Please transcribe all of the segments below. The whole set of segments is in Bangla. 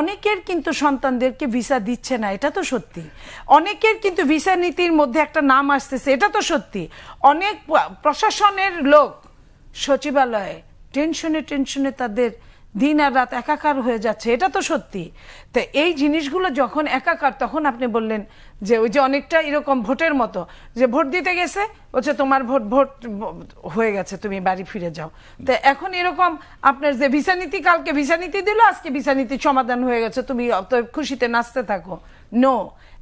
অনেকের কিন্তু সন্তানদেরকে ভিসা দিচ্ছে না, এটা তো সত্যি। অনেকের কিন্তু ভিসা নীতির মধ্যে একটা নাম আসতেছে, এটা তো সত্যি। অনেক প্রশাসনের লোক সচিবালয়ে টেনশনে টেনশনে তাদের দিন আর রাত একাকার হয়ে যাচ্ছে, এটা তো সত্যি। তো এই জিনিসগুলো যখন একাকার, তখন আপনি বললেন যে ওই যে অনেকটা এরকম ভোটের মতো, যে ভোট দিতে গেছে, বলছে তোমার ভোট ভোট হয়ে গেছে, তুমি বাড়ি ফিরে যাও। তো এখন এরকম আপনার যে ভিসা নীতি, কালকে ভিসা নীতি দিল, আজকে ভিসা নীতি সমাধান হয়ে গেছে, তুমি অত খুশিতে নাচতে থাকো। নো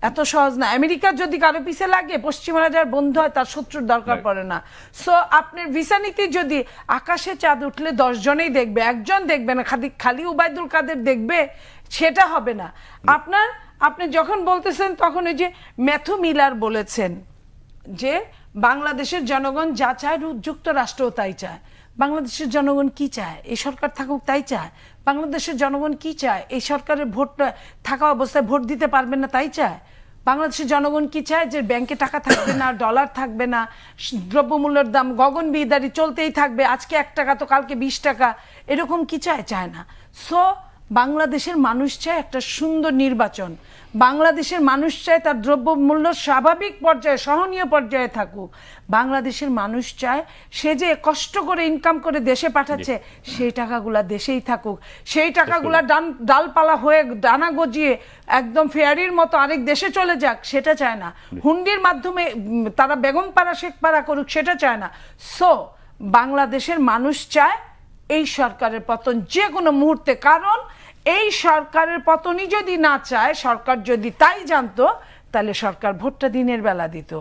এত সহজ না। আমেরিকার যদি কারও পিছে লাগে পশ্চিমারা যার বন্ধু হয় তার শত্রুর দরকার পড়ে না। সো আপনার ভিসা নীতি যদি আকাশে চাঁদ উঠলে দশ জনেই দেখবে একজন দেখবে না খালি খালি উবায়দুল কাদের দেখবে সেটা হবে না। আপনার আপনি যখন বলতেছেন তখন ওই যে ম্যাথু মিলার বলেছেন। যে বাংলাদেশের জনগণ যা চায় যুক্তরাষ্ট্রও তাই চায়। বাংলাদেশের জনগণ কি চায়? এই সরকার থাকুক তাই চায়? বাংলাদেশের জনগণ কি চায়? এই সরকারের ভোট থাকা অবস্থায় ভোট দিতে পারবে না তাই চায়? বাংলাদেশের জনগণ কি চায় যে ব্যাংকে টাকা থাকবে না, ডলার থাকবে না, দ্রব্যমূল্যের দাম গগন বিদারি চলতেই থাকবে, আজকে এক টাকা তো কালকে বিশ টাকা, এরকম কি চায়? চায় না। সো বাংলাদেশের মানুষ চায় একটা সুন্দর নির্বাচন। বাংলাদেশের মানুষ চায় তার দ্রব্যমূল্য স্বাভাবিক পর্যায়ে সহনীয় পর্যায়ে থাকুক। বাংলাদেশের মানুষ চায় সে যে কষ্ট করে ইনকাম করে দেশে পাঠাচ্ছে সেই টাকাগুলা দেশেই থাকুক। সেই টাকাগুলা ডান ডালপালা হয়ে ডানা গজিয়ে একদম ফেয়ারির মতো আরেক দেশে চলে যাক সেটা চায় না। হুন্ডির মাধ্যমে তারা বেগম পাড়া শেখ পাড়া করুক সেটা চায় না। সো বাংলাদেশের মানুষ চায় এই সরকারের পতন যে কোনো মুহূর্তে। কারণ এই সরকারের পতনই যদি না চায় সরকার যদি তাই জানতো তাহলে সরকার ভোটটা দিনের বেলা দিত।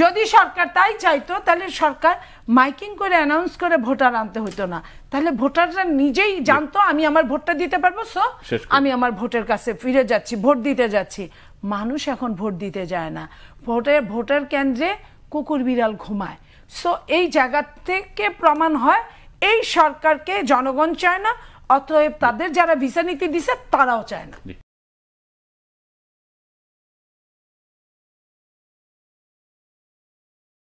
যদি সরকার তাই চাইতো তাহলে সরকার মাইকিং করে অ্যানাউন্স করে ভোটার আনতে হতো না। তাহলে ভোটাররা নিজেই জানতো আমি আমার ভোটটা দিতে পারব সো আমি আমার ভোটের কাছে ফিরে যাচ্ছি ভোট দিতে যাচ্ছি। মানুষ এখন ভোট দিতে যায় না। ভোটের ভোটার কেন্দ্রে কুকুর বিড়াল ঘুমায়। সো এই জায়গা থেকে প্রমাণ হয় এই সরকারকে জনগণ চায় না অতএব তাদের যারা ভিসা নীতি দিছে তারাও চায় না।